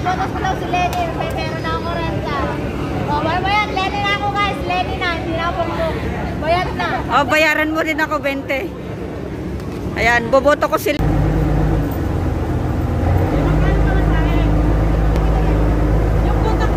Bonus ko daw si Lenny. May pera na ako renta. O, oh, bayan, Lenny na ako guys. Lenny na, hindi na bumbong. Bayaran na. Oh, bayaran mo rin ako 20. Ayan, boboto ko sila. Yung butak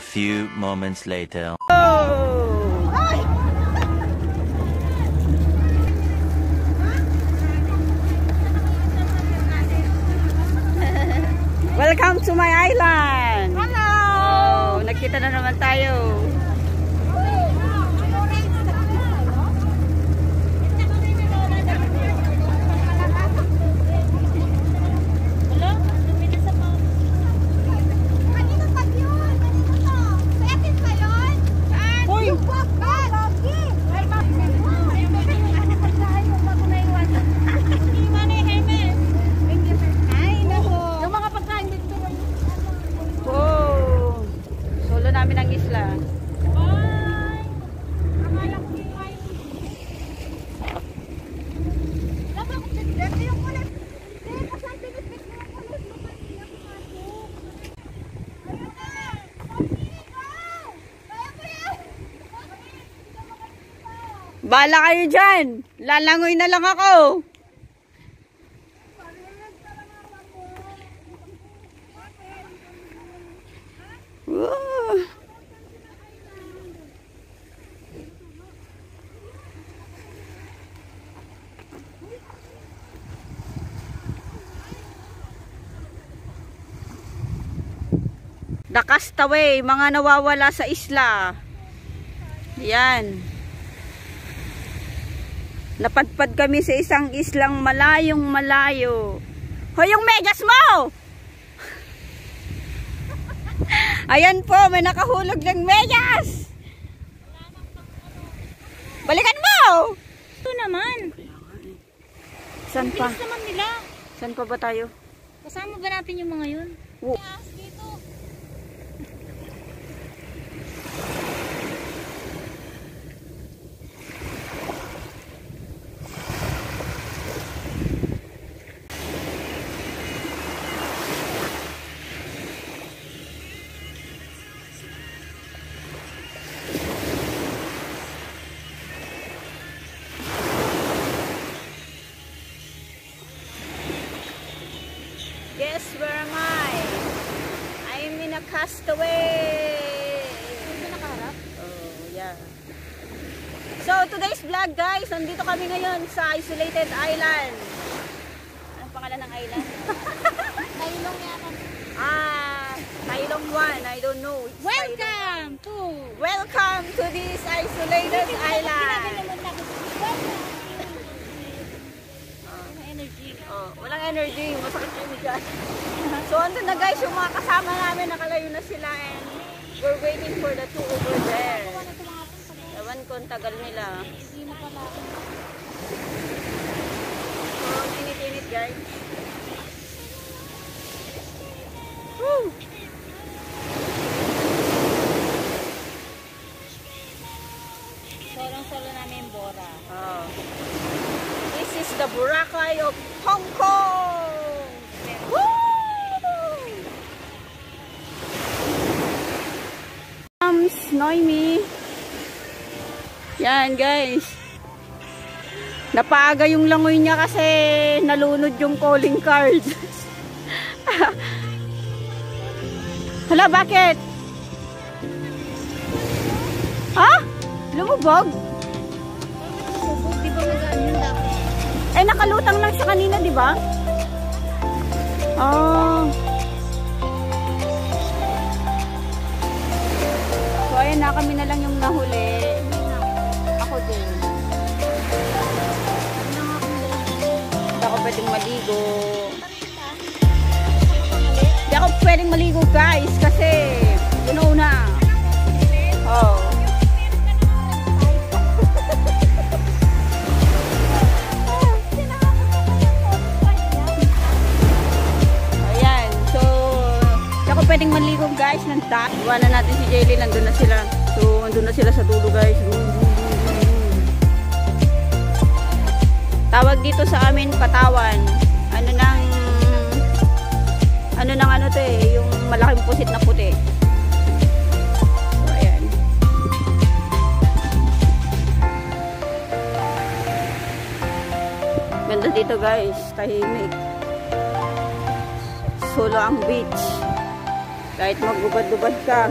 A few moments later. Welcome to my island! Hello! Oh, nagkita na naman tayo. Hello? Dumi na sa pao. Kanino pa yun? Kanino to? Sa akin ba yun? Saan? Hoy! Yung bag ba? Lagi! Ay, bakit? Ay, bakit? Ano pa tayo? Bago na iwan. Hindi man eh, Hermes. Ay, nako. Yung mga pagkain dito. Wow! Solo namin ang isla. Bye! Akala ko yung ay. Dapat ako dito yung kulay. Eh, kasi pinipit mo yung kulay mo kanina pumasok. Ayun na! Pagpili ko! Kaya ko yan! Bala kayo dyan! Lalangoy na lang ako! Wow. The castaway, mga nawawala sa isla. Yan. Napadpad kami sa isang islang malayong malayo. Hoy, yung megas mo! Ayan po, may nakahulog ng megas! Balikan mo! Ito naman. San pa? Bilis naman nila. San pa ba tayo? Kasama ba natin yung mga yun? passed away. Hindi nakaharap? Oh, yeah. So, today's vlog guys, nandito kami ngayon sa isolated island. Anong pangalan ng island? Tailong yata. Ah, Tailong 1, I don't know. It's Welcome to! Welcome to this isolated island. Energy, masakit yung dyan. so, andun na guys, yung mga kasama namin, nakalayo na sila and we're waiting for the two over there. Ewan ko, ang tagal nila. So, init-init guys. Woo! Solong-solo namin Bora. Oh. This is the Boracay of Yan guys. Napaga yung langoy niya kasi nalunod yung calling card. Hala, bakit? Ha? Lumubog? Dapat? Eh, nakalutang lang siya kanina, di ba? Oh. So, ayan na, kami na lang yung nahuli. Pwedeng maligo. Hindi ako pwedeng maligo, guys, kasi you know na. Oh. Ayan. So, hindi pwedeng maligo, guys, dot. Iwanan natin si Jaylee, nandun na sila. So, nandun na sila sa dulo, guys. Tawag dito sa amin, patawan. Ano nang ano nang ano to eh, yung malaking pusit na puti. So, ayan. Ganda dito guys, tahimik. Solo ang beach. Kahit magbubad-bubad ka.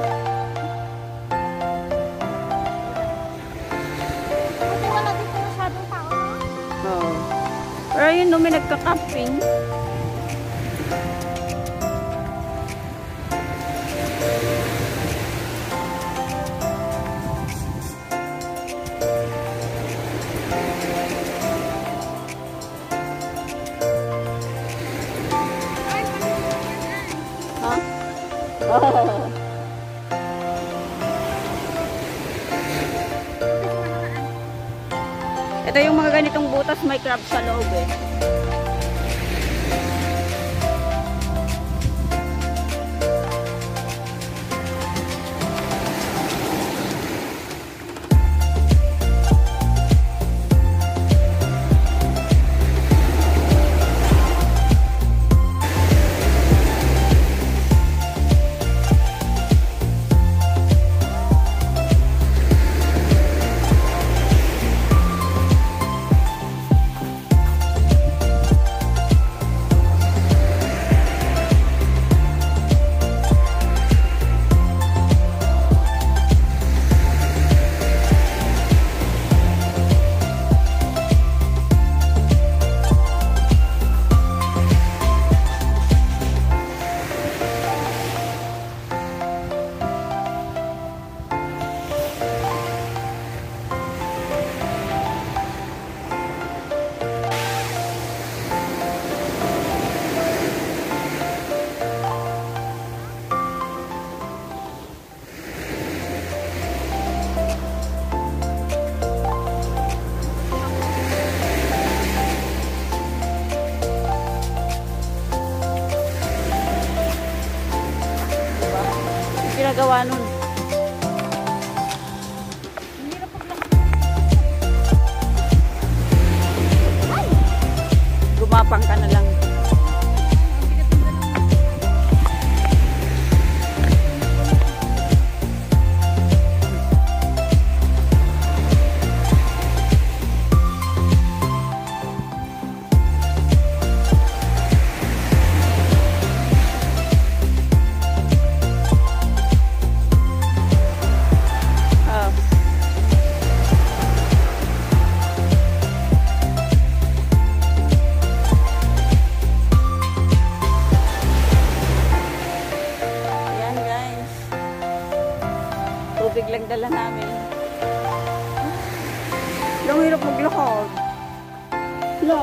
Pero yun, no, may nagka-camping. May crab sa loob eh. Ginagawa nun. Gumapang ka na lang. Ang hirap maglakad. Lo.